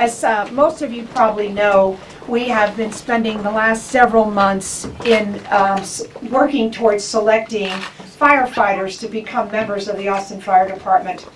As uh, most of you probably know, we have been spending the last several months in s- working towards selecting firefighters to become members of the Austin Fire Department.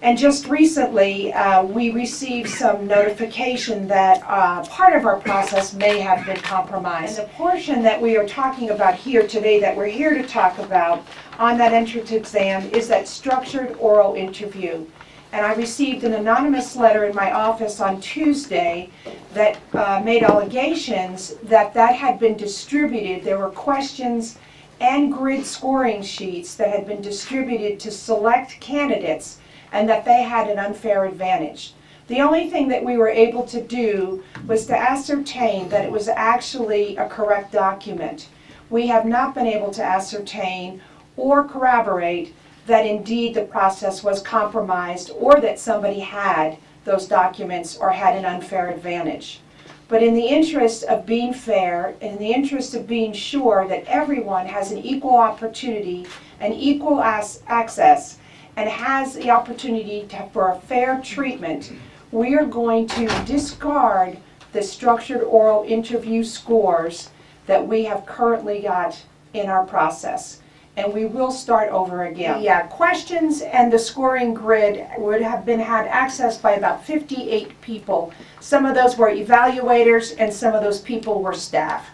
And just recently, uh, we received some notification that uh, part of our process may have been compromised. And the portion that we are talking about here today, that we're here to talk about on that entrance exam, is that structured oral interview. And I received an anonymous letter in my office on Tuesday that uh, made allegations that that had been distributed. There were questions and grid scoring sheets that had been distributed to select candidates and that they had an unfair advantage. The only thing that we were able to do was to ascertain that it was actually a correct document. We have not been able to ascertain or corroborate that indeed the process was compromised or that somebody had those documents or had an unfair advantage. But in the interest of being fair, in the interest of being sure that everyone has an equal opportunity and equal access and has the opportunity to, for a fair treatment, we are going to discard the structured oral interview scores that we have currently got in our process. And we will start over again. Yeah, questions and the scoring grid would have been had access by about 58 people. Some of those were evaluators and some of those people were staff.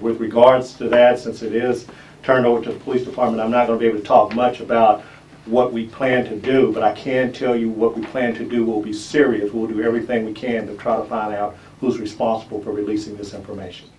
With regards to that, since it is turned over to the police department, I'm not going to be able to talk much about what we plan to do, but I can tell you what we plan to do will be serious. We'll do everything we can to try to find out who's responsible for releasing this information.